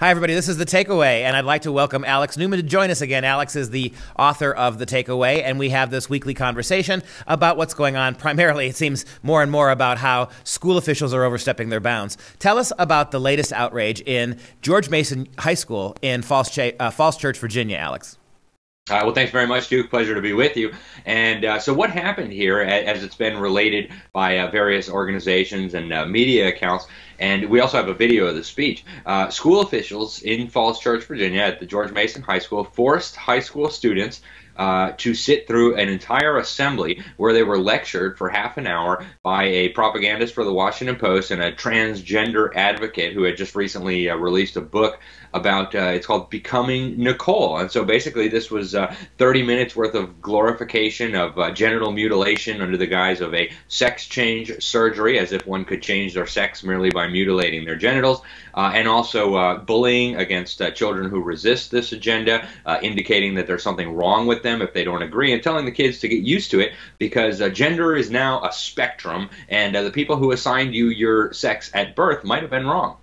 Hi, everybody. This is The Takeaway, and I'd like to welcome Alex Newman to join us again. Alex is the author of The Takeaway, and we have this weekly conversation about what's going on. Primarily, it seems more and more about how school officials are overstepping their bounds. Tell us about the latest outrage in George Mason High School in Falls, Ch- uh, Falls Church, Virginia, Alex. Uh, well, thanks very much, Duke. Pleasure to be with you. And uh, so, what happened here, as it's been related by uh, various organizations and uh, media accounts, and we also have a video of the speech. Uh, school officials in Falls Church, Virginia, at the George Mason High School, forced high school students uh, to sit through an entire assembly where they were lectured for half an hour by a propagandist for the Washington Post and a transgender advocate who had just recently uh, released a book about uh, it's called Becoming Nicole. And so basically, this was uh, 30 minutes worth of glorification of uh, genital mutilation under the guise of a sex change surgery, as if one could change their sex merely by mutilating their genitals, and also bullying against children who resist this agenda, indicating that there's something wrong with them if they don't agree, and telling the kids to get used to it because uh, gender is now a spectrum, and uh, the people who assigned you your sex at birth might have been wrong.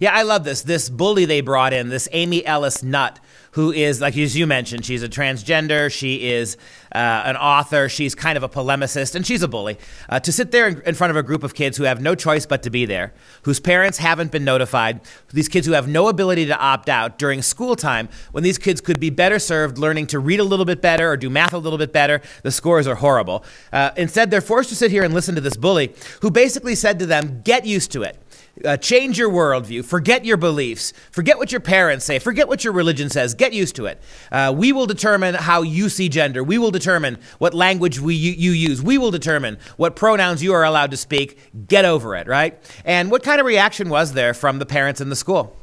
Yeah, I love this. This bully they brought in, this Amy Ellis Nutt, who is, like as you mentioned, she's a transgender, she is uh, an author, she's kind of a polemicist, and she's a bully. Uh, to sit there in, front of a group of kids who have no choice but to be there, whose parents haven't been notified, these kids who have no ability to opt out during school time, when these kids could be better served learning to read a little bit better or do math a little bit better, the scores are horrible. Uh, instead, they're forced to sit here and listen to this bully who basically said to them, Get used to it. Uh, change your worldview. Forget your beliefs. Forget what your parents say. Forget what your religion says. Get used to it. Uh, we will determine how you see gender. We will determine what language we, you, you use. We will determine what pronouns you are allowed to speak. Get over it, right? And what kind of reaction was there from the parents in the school?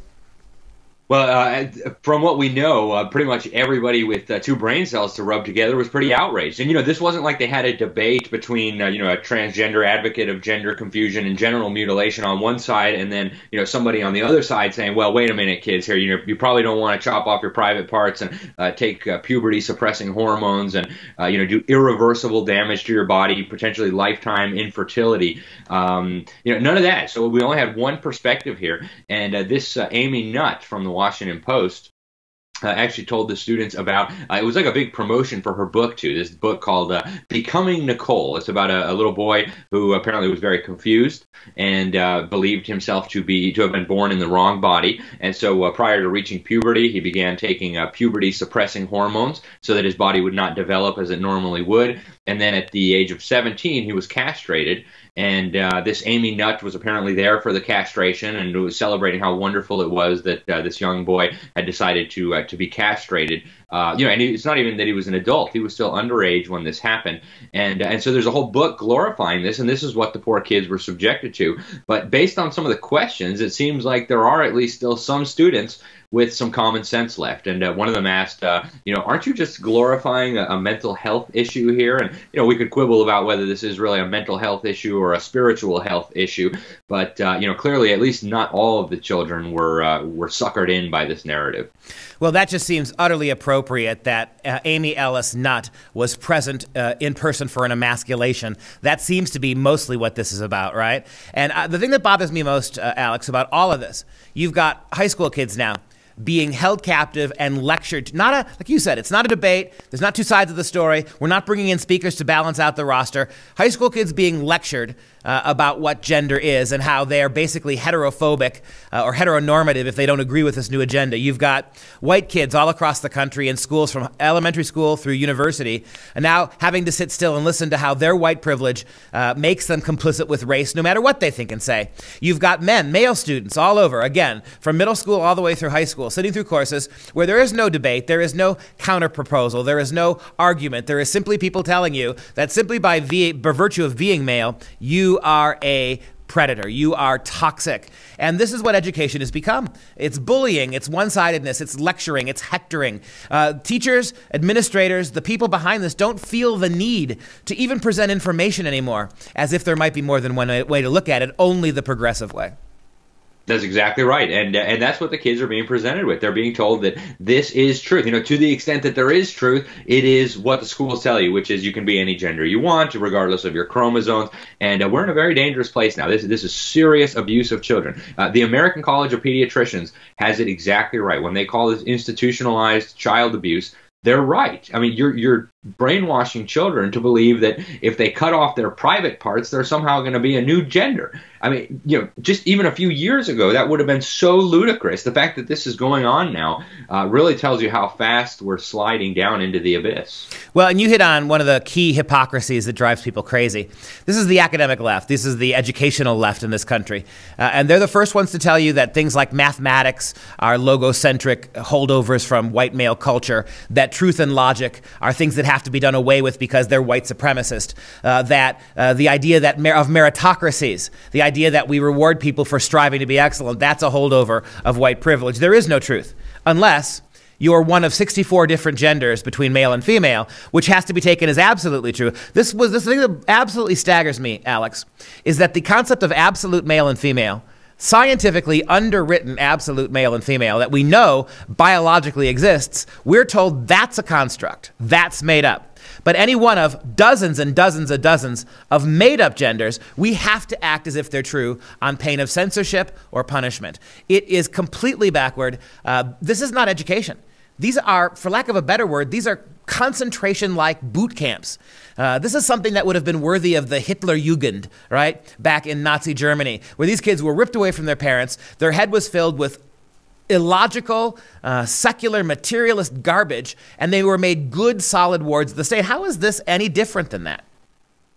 Well, uh, from what we know, uh, pretty much everybody with uh, two brain cells to rub together was pretty outraged. And you know, this wasn't like they had a debate between uh, you know a transgender advocate of gender confusion and genital mutilation on one side, and then you know somebody on the other side saying, "Well, wait a minute, kids, here you know you probably don't want to chop off your private parts and uh, take uh, puberty suppressing hormones and you know do irreversible damage to your body, potentially lifetime infertility." Um, you know, none of that. So we only had one perspective here, and this Amy Nutt from the Washington Post uh, actually told the students about uh, it was like a big promotion for her book too this book called uh, becoming nicole. It's about a, a, little boy who apparently was very confused and uh, believed himself to be to have been born in the wrong body. And so uh, prior to reaching puberty he began taking uh, puberty suppressing hormones so that his body would not develop as it normally would and then at the age of 17 he was castrated and uh, this Amy Nutt was apparently there for the castration and was celebrating how wonderful it was that uh, this young boy had decided to uh, to be castrated. Uh, you know, and it's not even that he was an adult; he was still underage when this happened. And and so there's a whole book glorifying this, and this is what the poor kids were subjected to. But based on some of the questions, it seems like there are at least still some students with some common sense left. And uh, one of them asked, uh, you know, aren't you just glorifying a, a, mental health issue here? And you know, we could quibble about whether this is really a mental health issue or a spiritual health issue, but uh, you know, clearly, at least not all of the children were uh, were suckered in by this narrative. Well, that just seems utterly appropriate that uh, Amy Ellis Nutt was present uh, in person for an emasculation. That seems to be mostly what this is about, right? And the thing that bothers me most, Alex, about all of this, you've got high school kids now being held captive and lectured. Not a, like you said, it's not a debate. There's not two sides of the story. We're not bringing in speakers to balance out the roster. High school kids being lectured uh, about what gender is and how they are basically heterophobic uh, or heteronormative if they don't agree with this new agenda. You've got white kids all across the country in schools from elementary school through university, and now having to sit still and listen to how their white privilege uh, makes them complicit with race no matter what they think and say. You've got men, male students all over, again, from middle school all the way through high school, sitting through courses where there is no debate, there is no counter proposal, there is no argument. There is simply people telling you that simply by, by virtue of being male, you you are a predator. You are toxic. And this is what education has become it's bullying, it's one sidedness, it's lecturing, it's hectoring. Uh, teachers, administrators, the people behind this don't feel the need to even present information anymore, as if there might be more than one way to look at it, only the progressive way. That's exactly right, and uh, and that's what the kids are being presented with. They're being told that this is truth. You know, to the extent that there is truth, it is what the schools tell you, which is you can be any gender you want, regardless of your chromosomes. And uh, we're in a very dangerous place now. This this is serious abuse of children. Uh, the American College of Pediatricians has it exactly right when they call this institutionalized child abuse they're right. I mean, you're you're brainwashing children to believe that if they cut off their private parts, they're somehow going to be a new gender. I mean, you know, just even a few years ago, that would have been so ludicrous. The fact that this is going on now uh, really tells you how fast we're sliding down into the abyss. Well, and you hit on one of the key hypocrisies that drives people crazy. This is the academic left. This is the educational left in this country. Uh, and they're the first ones to tell you that things like mathematics are logocentric holdovers from white male culture, that truth and logic are things that have to be done away with because they're white supremacist, uh, that uh, the idea that mer- of meritocracies, the idea that we reward people for striving to be excellent, that's a holdover of white privilege. There is no truth unless you are one of 64 different genders between male and female, which has to be taken as absolutely true. This was this thing that absolutely staggers me, Alex, is that the concept of absolute male and female, scientifically underwritten absolute male and female that we know biologically exists, we're told that's a construct. That's made up but any one of dozens and dozens of dozens of made up genders, we have to act as if they're true on pain of censorship or punishment. It is completely backward. Uh, this is not education. These are, for lack of a better word, these are concentration like boot camps. Uh, this is something that would have been worthy of the Hitler Jugend, right? Back in Nazi Germany, where these kids were ripped away from their parents. Their head was filled with illogical, uh, secular, materialist garbage, and they were made good, solid wards of the state. How is this any different than that?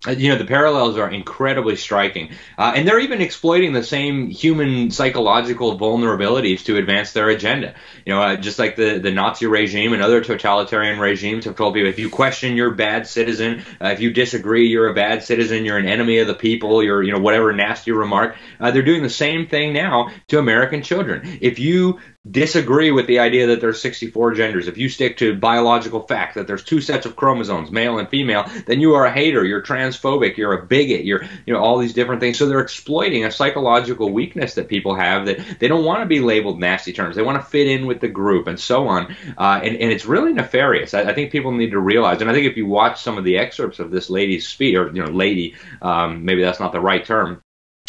Uh, you know the parallels are incredibly striking. Uh, and they're even exploiting the same human psychological vulnerabilities to advance their agenda. You know uh, just like the, the nazi regime and other totalitarian regimes have told people if you question you're a bad citizen. Uh, if you disagree you're a bad citizen. You're an enemy of the people. You're you know whatever nasty remark. Uh, they're doing the same thing now to american children. If you disagree with the idea that there's 64 genders, if you stick to biological fact that there's two sets of chromosomes, male and female, then you are a hater, you're transphobic, you're a bigot, you're you know all these different things. So they're exploiting a psychological weakness that people have that they don't want to be labeled nasty terms. They want to fit in with the group and so on. Uh, and, and it's really nefarious. I, I, think people need to realize, and I think if you watch some of the excerpts of this lady's speech, or you know, lady, um, maybe that's not the right term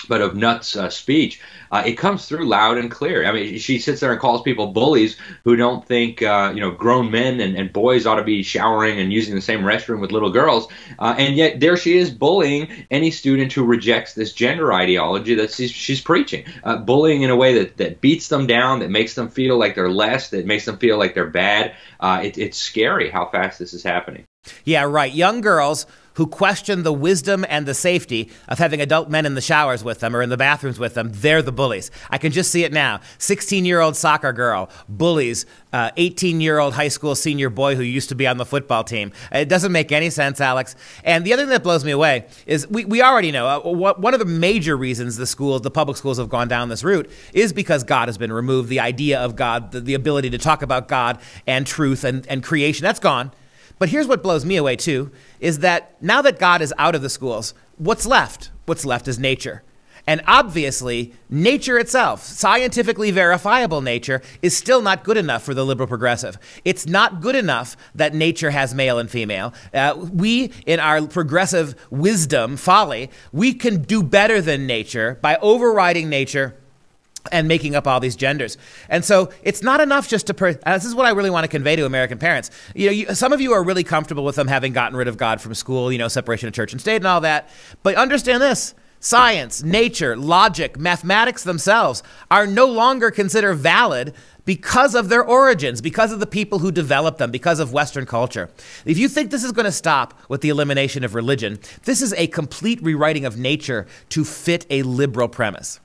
but of Nutt's uh, speech, uh, it comes through loud and clear. I mean, she sits there and calls people bullies who don't think, uh, you know, grown men and, and, boys ought to be showering and using the same restroom with little girls. Uh, and yet there she is bullying any student who rejects this gender ideology that she's, she's preaching. Uh, bullying in a way that, that beats them down, that makes them feel like they're less, that makes them feel like they're bad. Uh, it, it's scary how fast this is happening. Yeah, right. Young girls who question the wisdom and the safety of having adult men in the showers with them or in the bathrooms with them, they're the bullies. I can just see it now. 16 year old soccer girl bullies 18 uh, year old high school senior boy who used to be on the football team. It doesn't make any sense, Alex. And the other thing that blows me away is we, we already know uh, what, one of the major reasons the schools, the public schools, have gone down this route is because God has been removed. The idea of God, the, the ability to talk about God and truth and, and creation, that's gone. But here's what blows me away too is that now that God is out of the schools, what's left? What's left is nature. And obviously, nature itself, scientifically verifiable nature, is still not good enough for the liberal progressive. It's not good enough that nature has male and female. Uh, we, in our progressive wisdom, folly, we can do better than nature by overriding nature and making up all these genders. And so it's not enough just to, per- this is what I really want to convey to American parents. You know, you, some of you are really comfortable with them having gotten rid of God from school, you know, separation of church and state and all that. But understand this science, nature, logic, mathematics themselves are no longer considered valid because of their origins, because of the people who developed them, because of Western culture. If you think this is going to stop with the elimination of religion, this is a complete rewriting of nature to fit a liberal premise.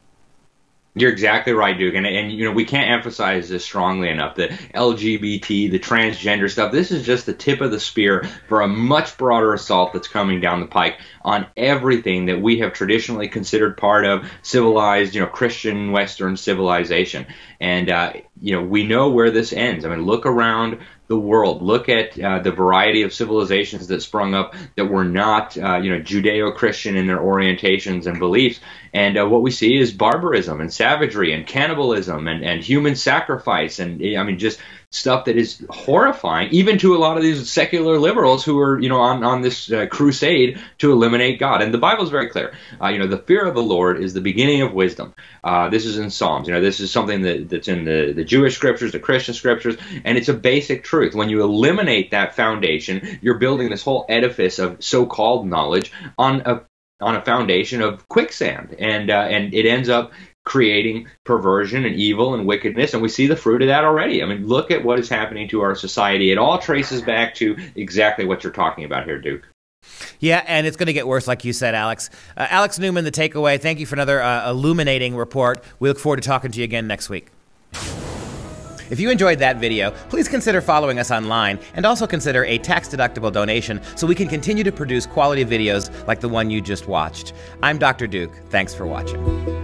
You're exactly right, Duke. And, and, you know, we can't emphasize this strongly enough. The LGBT, the transgender stuff, this is just the tip of the spear for a much broader assault that's coming down the pike on everything that we have traditionally considered part of civilized, you know, Christian Western civilization. And, uh, you know, we know where this ends. I mean, look around the world. Look at uh, the variety of civilizations that sprung up that were not, uh, you know, Judeo-Christian in their orientations and beliefs. And uh, what we see is barbarism and savagery and cannibalism and, and human sacrifice and I mean just stuff that is horrifying, even to a lot of these secular liberals who are, you know, on, on this uh, crusade to eliminate God. And the Bible is very clear. Uh, you know, the fear of the Lord is the beginning of wisdom. Uh, this is in Psalms. You know, this is something that, that's in the, the Jewish scriptures, the Christian scriptures, and it's a basic truth. When you eliminate that foundation, you're building this whole edifice of so-called knowledge on a on a foundation of quicksand, and uh, and it ends up creating perversion and evil and wickedness, and we see the fruit of that already. I mean, look at what is happening to our society. It all traces back to exactly what you're talking about here, Duke. Yeah, and it's going to get worse, like you said, Alex. Uh, Alex Newman, the takeaway. Thank you for another uh, illuminating report. We look forward to talking to you again next week. If you enjoyed that video, please consider following us online and also consider a tax-deductible donation so we can continue to produce quality videos like the one you just watched. I'm Dr. Duke. Thanks for watching.